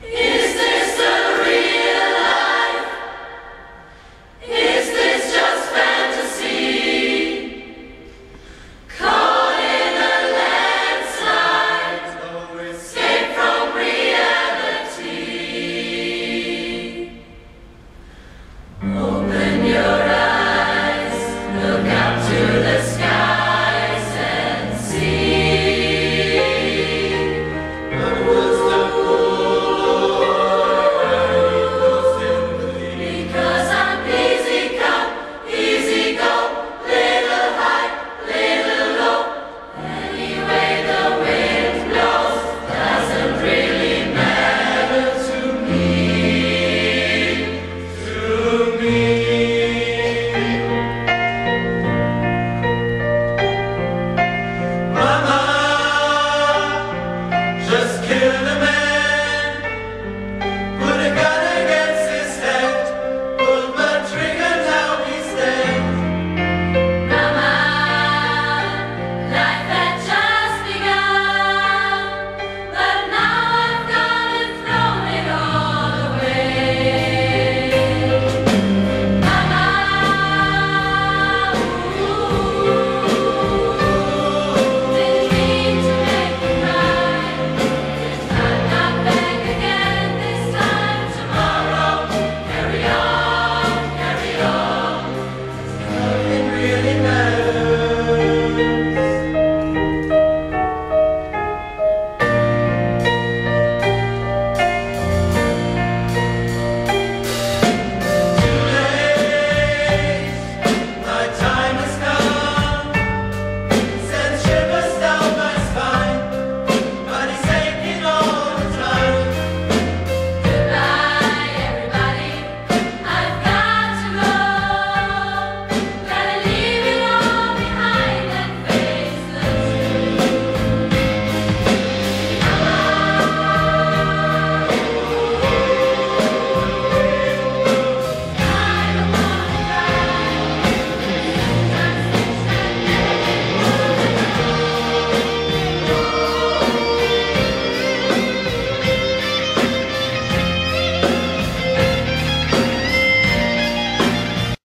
Is just kill